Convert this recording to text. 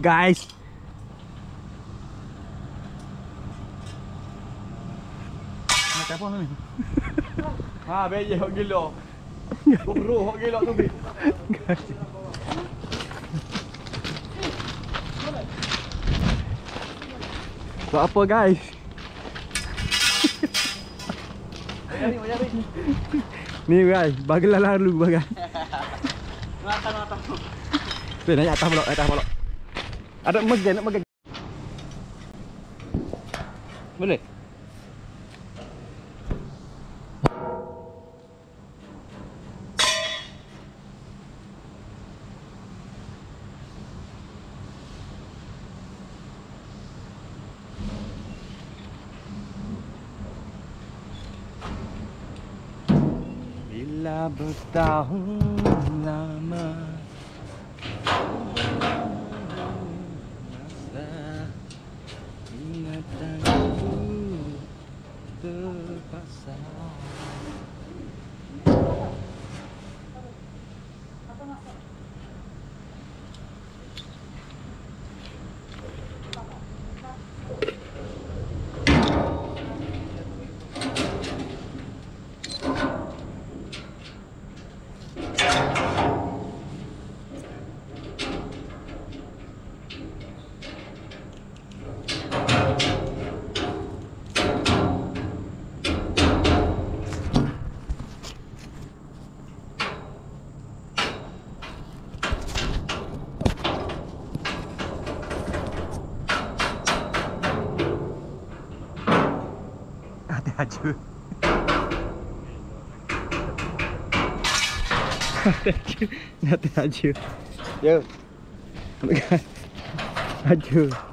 Guys. Macam apa ni? Ha, beje hok gila. Bro, hok gila tu bi. Buat apa guys? Ni guys, bagelah lalu bagai. Mata mata. Tu naik atas pula, atas pula. Ada megan, nak megan. Boleh? Bila bertahun lama side. I do. Nothing at Yo. Oh my god.